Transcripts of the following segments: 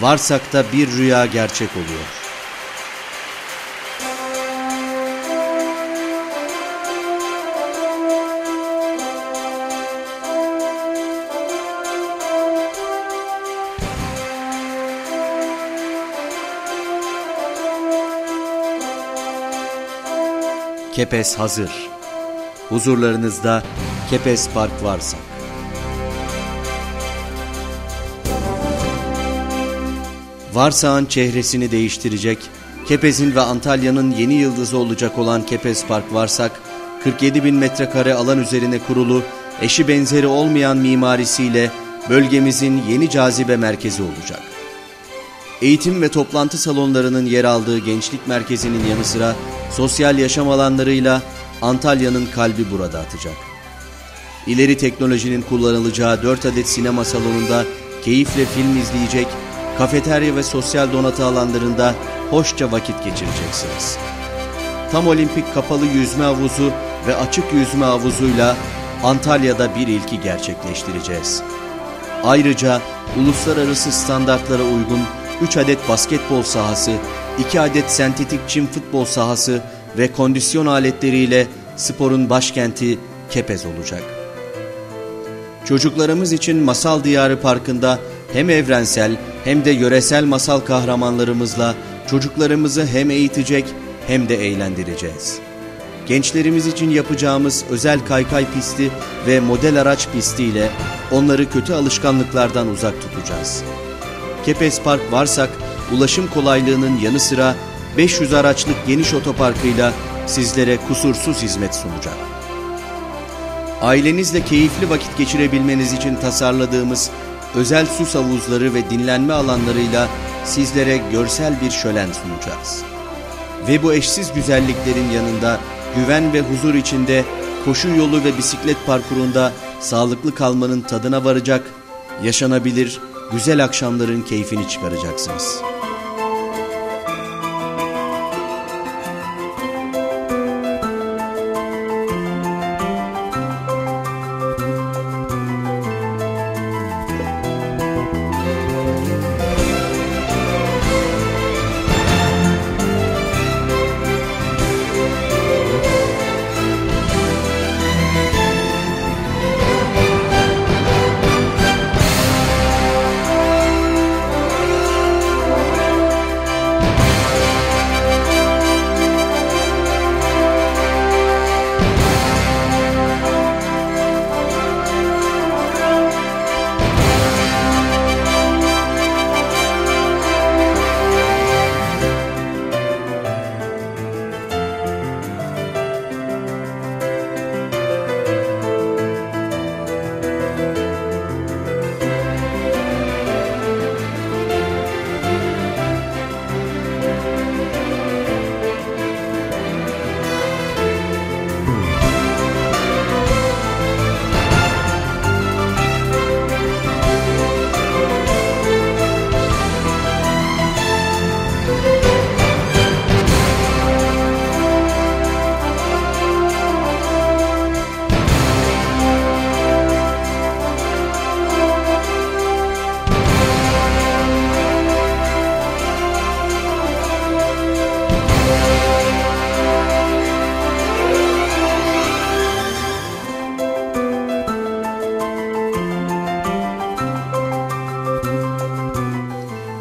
Varsak'ta bir rüya gerçek oluyor. Kepes hazır. Huzurlarınızda Kepes Park varsa. Varsağın çehresini değiştirecek, Kepez'in ve Antalya'nın yeni yıldızı olacak olan Kepez Park Varsak, 47 bin metrekare alan üzerine kurulu, eşi benzeri olmayan mimarisiyle bölgemizin yeni cazibe merkezi olacak. Eğitim ve toplantı salonlarının yer aldığı gençlik merkezinin yanı sıra sosyal yaşam alanlarıyla Antalya'nın kalbi burada atacak. İleri teknolojinin kullanılacağı 4 adet sinema salonunda keyifle film izleyecek, kafeterya ve sosyal donatı alanlarında hoşça vakit geçireceksiniz. Tam olimpik kapalı yüzme havuzu ve açık yüzme havuzuyla Antalya'da bir ilki gerçekleştireceğiz. Ayrıca uluslararası standartlara uygun 3 adet basketbol sahası, 2 adet sentetik çim futbol sahası ve kondisyon aletleriyle sporun başkenti Kepez olacak. Çocuklarımız için Masal Diyarı Parkı'nda hem evrensel hem de yöresel masal kahramanlarımızla çocuklarımızı hem eğitecek hem de eğlendireceğiz. Gençlerimiz için yapacağımız özel kaykay pisti ve model araç pistiyle onları kötü alışkanlıklardan uzak tutacağız. Kepes Park varsak ulaşım kolaylığının yanı sıra 500 araçlık geniş otoparkıyla sizlere kusursuz hizmet sunacak. Ailenizle keyifli vakit geçirebilmeniz için tasarladığımız özel su havuzları ve dinlenme alanlarıyla sizlere görsel bir şölen sunacağız. Ve bu eşsiz güzelliklerin yanında güven ve huzur içinde koşu yolu ve bisiklet parkurunda sağlıklı kalmanın tadına varacak, yaşanabilir, güzel akşamların keyfini çıkaracaksınız.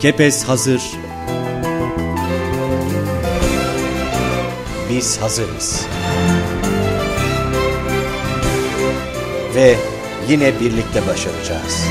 Kepez hazır. Biz hazırız. Ve yine birlikte başaracağız.